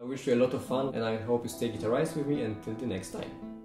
I wish you a lot of fun and I hope you stay guitarized with me until the next time.